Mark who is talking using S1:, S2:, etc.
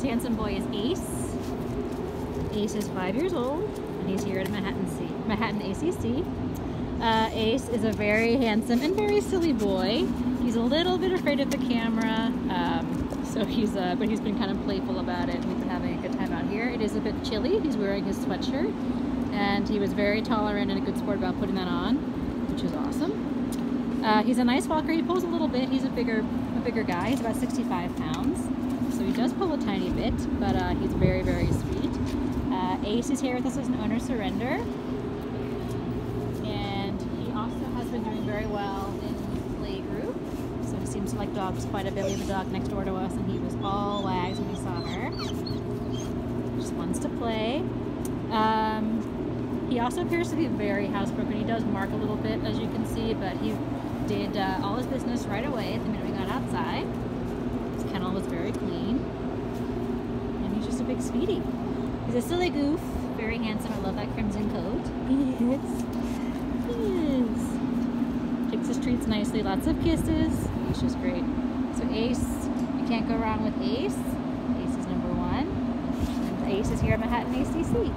S1: This handsome boy is Ace. Ace is five years old, and he's here at Manhattan, C Manhattan ACC. Uh, Ace is a very handsome and very silly boy. He's a little bit afraid of the camera, um, so he's uh, but he's been kind of playful about it. We've been having a good time out here. It is a bit chilly. He's wearing his sweatshirt, and he was very tolerant and a good sport about putting that on, which is awesome. Uh, he's a nice walker. He pulls a little bit. He's a bigger a bigger guy. He's about 65 pounds, a tiny bit, but uh, he's very very sweet. Uh, Ace is here with us as an owner surrender, and he also has been doing very well in play group. So he seems to like dogs quite a bit. We have a dog next door to us, and he was all wags when he saw her. Just wants to play. Um, he also appears to be very housebroken. He does mark a little bit, as you can see, but he did uh, all his business right away at the minute we got outside. His kennel was very clean. And he's just a sweetie. He's a silly goof, very handsome. I love that crimson coat. He is. He is. Takes his treats nicely, lots of kisses. He's just great. So Ace, you can't go wrong with Ace. Ace is number one. And Ace is here at Manhattan ACC.